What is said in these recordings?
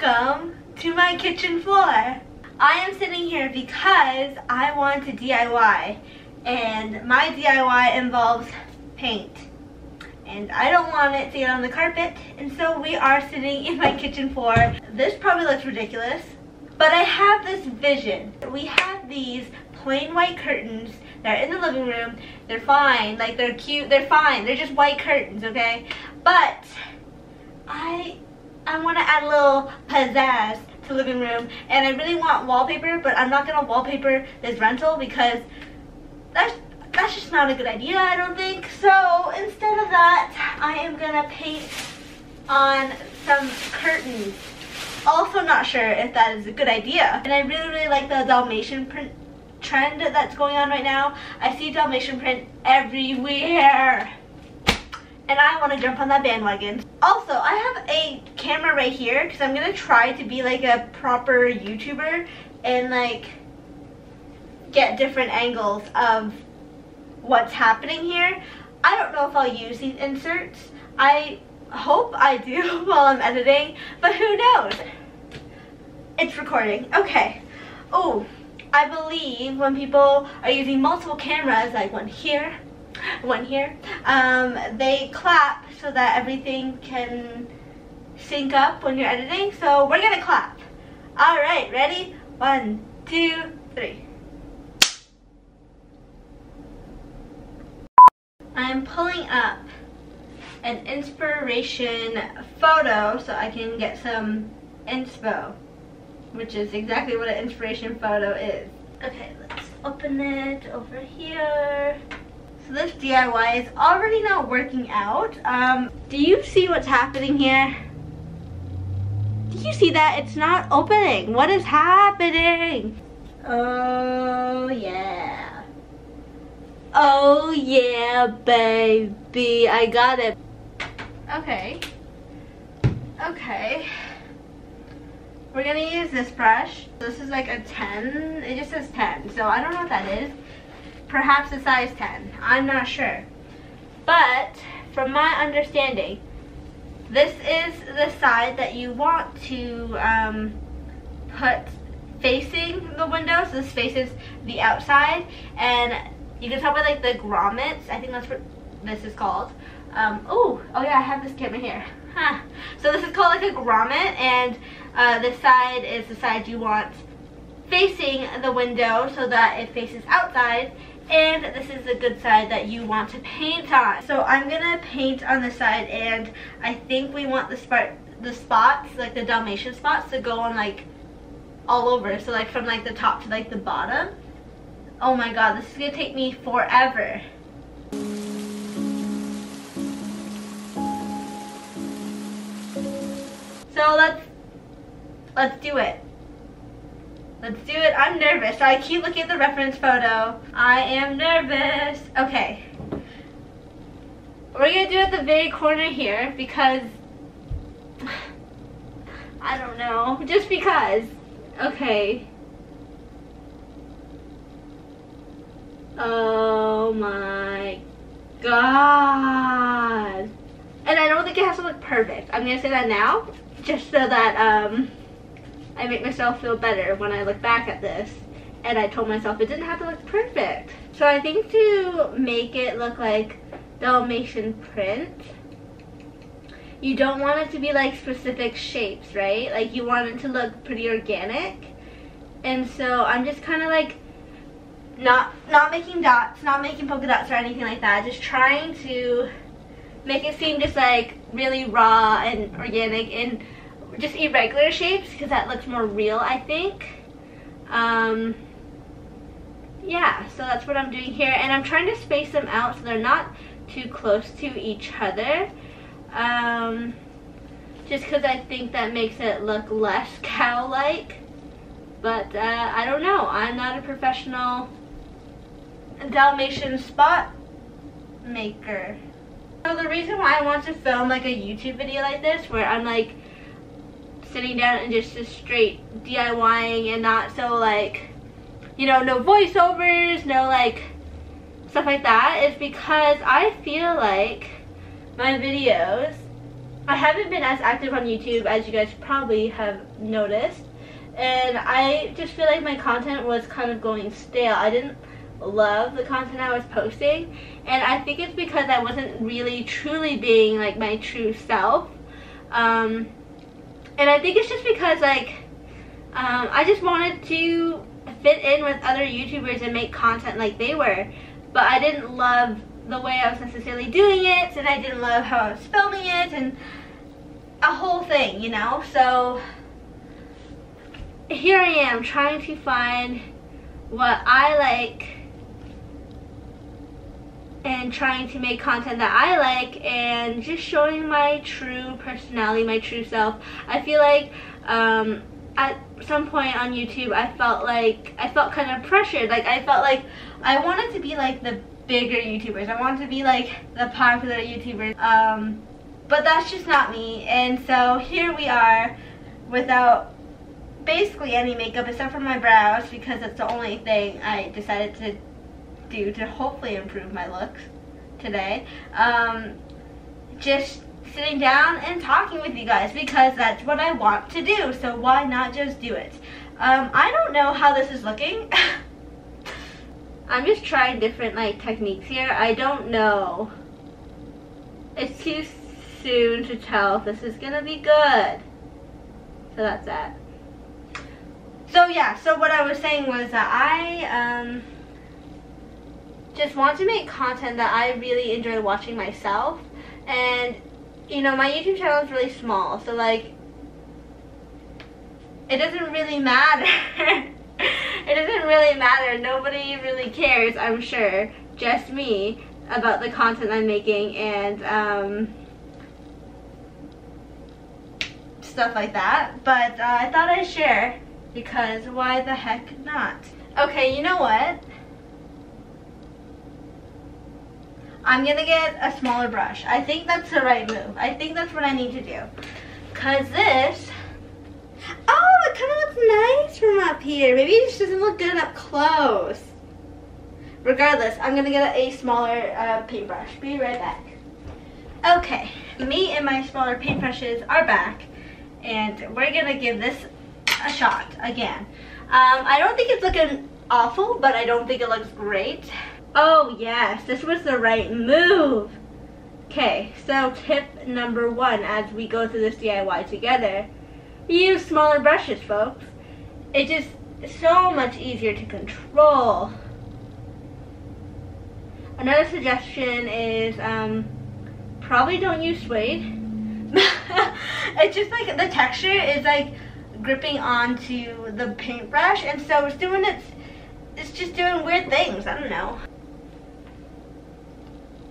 Welcome to my kitchen floor. I am sitting here because I want to DIY and my DIY involves paint and I don't want it to get on the carpet and so we are sitting in my kitchen floor. This probably looks ridiculous but I have this vision. We have these plain white curtains they're in the living room. They're fine. Like, they're cute. They're fine. They're just white curtains, okay? But I I want to add a little pizzazz to living room. And I really want wallpaper, but I'm not going to wallpaper this rental because that's, that's just not a good idea, I don't think. So instead of that, I am going to paint on some curtains. Also not sure if that is a good idea. And I really, really like the Dalmatian print trend that's going on right now. I see Dalmatian print everywhere and I want to jump on that bandwagon. Also, I have a camera right here because I'm going to try to be like a proper YouTuber and like get different angles of what's happening here. I don't know if I'll use these inserts. I hope I do while I'm editing, but who knows? It's recording. Okay. Oh, I believe when people are using multiple cameras, like one here, one here, um, they clap so that everything can sync up when you're editing. So we're gonna clap. All right, ready? One, two, three. I'm pulling up an inspiration photo so I can get some inspo, which is exactly what an inspiration photo is. Okay, let's open it over here. So this DIY is already not working out. Um, do you see what's happening here? Do you see that? It's not opening. What is happening? Oh, yeah. Oh, yeah, baby. I got it. Okay. Okay. We're gonna use this brush. This is like a 10. It just says 10, so I don't know what that is perhaps a size 10. I'm not sure. But from my understanding, this is the side that you want to um, put facing the window. So this faces the outside. And you can tell by like the grommets, I think that's what this is called. Um, oh, oh yeah, I have this camera here. Huh. So this is called like a grommet and uh, this side is the side you want facing the window so that it faces outside and this is the good side that you want to paint on. So I'm gonna paint on the side and I think we want the spot the spots, like the Dalmatian spots to go on like all over. So like from like the top to like the bottom. Oh my god, this is gonna take me forever. So let's let's do it. Let's do it. I'm nervous. I keep looking at the reference photo. I am nervous. Okay. We're gonna do it at the very corner here because I don't know. Just because. Okay. Oh my god. And I don't think it has to look perfect. I'm gonna say that now just so that um I make myself feel better when I look back at this. And I told myself it didn't have to look perfect. So I think to make it look like Dalmatian print, you don't want it to be like specific shapes, right? Like you want it to look pretty organic. And so I'm just kind of like not not making dots, not making polka dots or anything like that. Just trying to make it seem just like really raw and organic and just irregular shapes because that looks more real, I think. Um, yeah, so that's what I'm doing here. And I'm trying to space them out so they're not too close to each other. Um, just because I think that makes it look less cow-like. But uh, I don't know. I'm not a professional Dalmatian spot maker. So the reason why I want to film like a YouTube video like this where I'm like sitting down and just, just straight DIYing and not so like, you know, no voiceovers, no like stuff like that is because I feel like my videos I haven't been as active on YouTube as you guys probably have noticed. And I just feel like my content was kind of going stale. I didn't love the content I was posting. And I think it's because I wasn't really truly being like my true self. Um, and I think it's just because like um, I just wanted to fit in with other YouTubers and make content like they were. But I didn't love the way I was necessarily doing it and I didn't love how I was filming it and a whole thing, you know? So here I am trying to find what I like and trying to make content that I like and just showing my true personality, my true self. I feel like um, at some point on YouTube I felt like, I felt kind of pressured. Like I felt like I wanted to be like the bigger YouTubers. I wanted to be like the popular YouTubers. Um, but that's just not me. And so here we are without basically any makeup except for my brows because that's the only thing I decided to do to hopefully improve my looks today. Um, just sitting down and talking with you guys because that's what I want to do. So why not just do it? Um, I don't know how this is looking. I'm just trying different like techniques here. I don't know. It's too soon to tell if this is gonna be good. So that's that. So yeah, so what I was saying was that I um, just want to make content that I really enjoy watching myself. And, you know, my YouTube channel is really small, so like, it doesn't really matter. it doesn't really matter. Nobody really cares, I'm sure. Just me about the content I'm making and um, stuff like that. But uh, I thought I'd share because why the heck not? Okay, you know what? I'm gonna get a smaller brush. I think that's the right move. I think that's what I need to do. Cause this, oh, it kind of looks nice from up here. Maybe it just doesn't look good up close. Regardless, I'm gonna get a smaller uh, paintbrush. Be right back. Okay, me and my smaller paintbrushes are back and we're gonna give this a shot again. Um, I don't think it's looking awful, but I don't think it looks great. Oh yes, this was the right move. Okay, so tip number one as we go through this DIY together, use smaller brushes, folks. It's just so much easier to control. Another suggestion is um, probably don't use suede. it's just like the texture is like gripping onto the paintbrush and so it's doing its things I don't know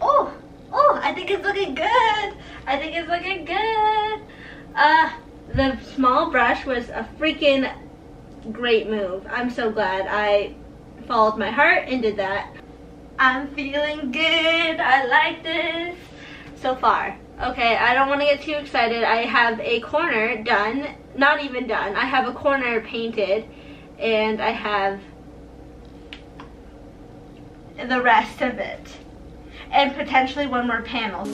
oh oh I think it's looking good I think it's looking good uh the small brush was a freaking great move I'm so glad I followed my heart and did that I'm feeling good I like this so far Okay, I don't want to get too excited. I have a corner done. Not even done. I have a corner painted. And I have the rest of it. And potentially one more panel.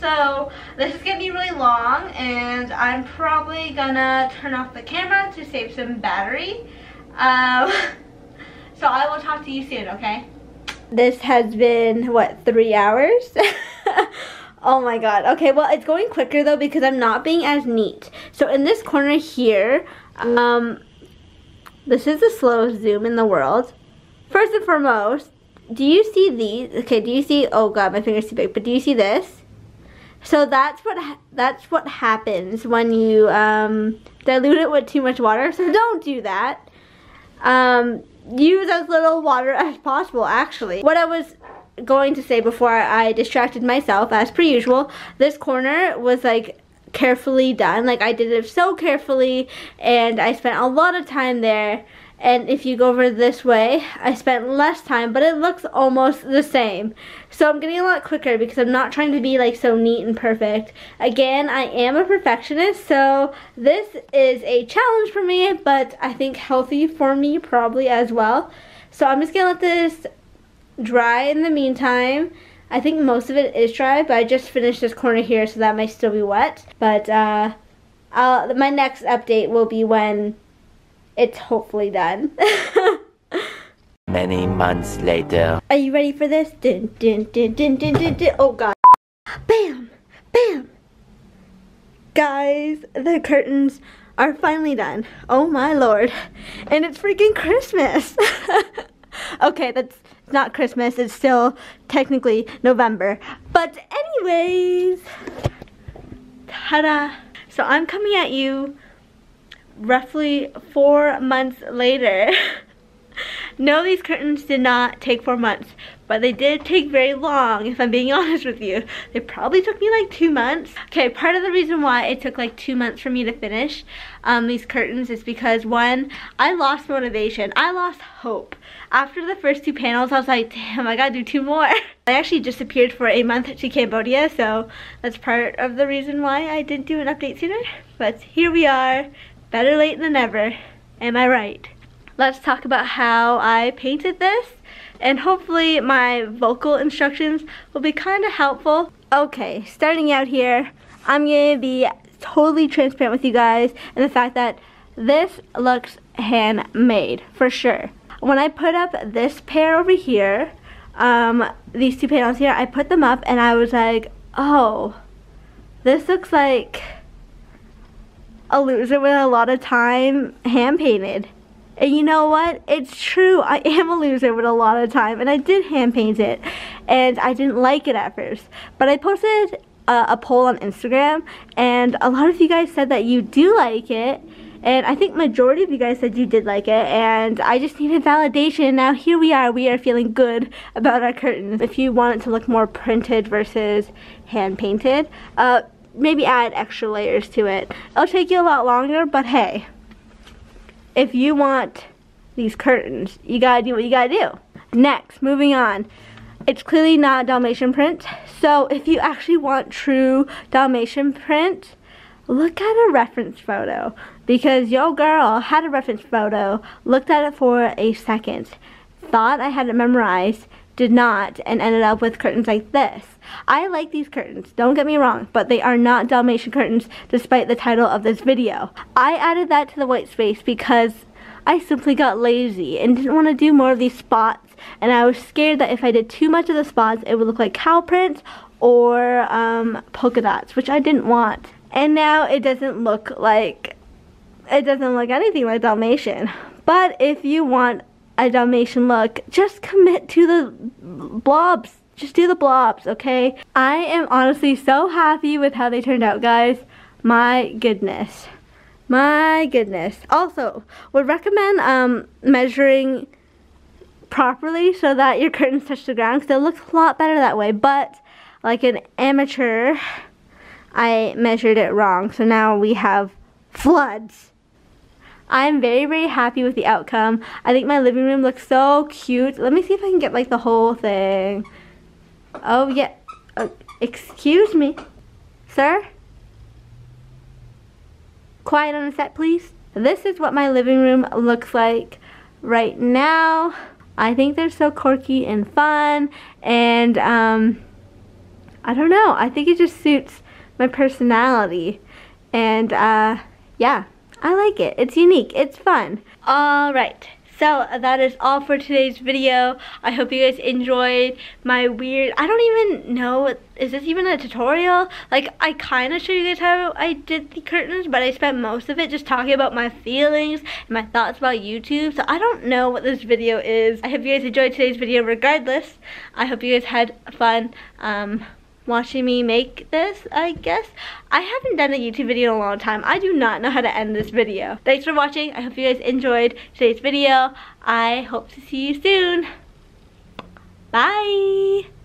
So this is going to be really long and I'm probably going to turn off the camera to save some battery. Um, so I will talk to you soon, okay? This has been, what, three hours? oh my god. Okay, well, it's going quicker, though, because I'm not being as neat. So in this corner here, um, this is the slowest zoom in the world. First and foremost, do you see these? Okay, do you see, oh god, my finger's too big, but do you see this? So that's what that's what happens when you um, dilute it with too much water. So don't do that. Um, use as little water as possible actually. What I was going to say before I distracted myself as per usual, this corner was like carefully done. Like I did it so carefully and I spent a lot of time there and if you go over this way I spent less time but it looks almost the same so I'm getting a lot quicker because I'm not trying to be like so neat and perfect again I am a perfectionist so this is a challenge for me but I think healthy for me probably as well so I'm just gonna let this dry in the meantime. I think most of it is dry, but I just finished this corner here, so that might still be wet. But uh, I'll, my next update will be when it's hopefully done. Many months later. Are you ready for this? Dun, dun, dun, dun, dun, dun, dun. Oh god. Bam! Bam! Guys, the curtains are finally done. Oh my lord. And it's freaking Christmas. okay, that's not Christmas. It's still technically November. But anyways, ta-da. So I'm coming at you roughly four months later. no, these curtains did not take four months, but they did take very long, if I'm being honest with you. They probably took me like two months. Okay, part of the reason why it took like two months for me to finish um, these curtains is because one, I lost motivation. I lost hope. After the first two panels, I was like, damn, I gotta do two more. I actually disappeared for a month to Cambodia, so that's part of the reason why I didn't do an update sooner. But here we are, better late than never. Am I right? Let's talk about how I painted this and hopefully my vocal instructions will be kind of helpful. Okay, starting out here, I'm to be totally transparent with you guys and the fact that this looks handmade for sure. When I put up this pair over here, um, these two panels here, I put them up and I was like, oh, this looks like a loser with a lot of time hand painted. And you know what? It's true. I am a loser with a lot of time. And I did hand paint it. And I didn't like it at first. But I posted a, a poll on Instagram. And a lot of you guys said that you do like it. And I think majority of you guys said you did like it. And I just needed validation. Now here we are. We are feeling good about our curtains. If you want it to look more printed versus hand painted, uh, maybe add extra layers to it. It'll take you a lot longer. But hey if you want these curtains, you gotta do what you gotta do. Next, moving on. It's clearly not Dalmatian print, so if you actually want true Dalmatian print, look at a reference photo. Because yo girl had a reference photo, looked at it for a second, thought I had it memorized, did not, and ended up with curtains like this. I like these curtains, don't get me wrong, but they are not Dalmatian curtains despite the title of this video. I added that to the white space because I simply got lazy and didn't want to do more of these spots and I was scared that if I did too much of the spots it would look like cow prints or um, polka dots, which I didn't want. And now it doesn't look like, it doesn't look anything like Dalmatian. But if you want a Dalmatian look, just commit to the blobs. Just do the blobs, okay? I am honestly so happy with how they turned out, guys. My goodness. My goodness. Also, would recommend um, measuring properly so that your curtains touch the ground because it looks a lot better that way. But, like an amateur, I measured it wrong. So now we have floods. I'm very, very happy with the outcome. I think my living room looks so cute. Let me see if I can get like the whole thing. Oh, yeah. Uh, excuse me. Sir? Quiet on the set, please. This is what my living room looks like right now. I think they're so quirky and fun. And, um, I don't know. I think it just suits my personality. And, uh, yeah. I like it. It's unique. It's fun. Alright. So that is all for today's video. I hope you guys enjoyed my weird, I don't even know, is this even a tutorial? Like I kind of showed you guys how I did the curtains, but I spent most of it just talking about my feelings and my thoughts about YouTube. So I don't know what this video is. I hope you guys enjoyed today's video regardless. I hope you guys had fun. Um, watching me make this, I guess. I haven't done a YouTube video in a long time. I do not know how to end this video. Thanks for watching. I hope you guys enjoyed today's video. I hope to see you soon. Bye!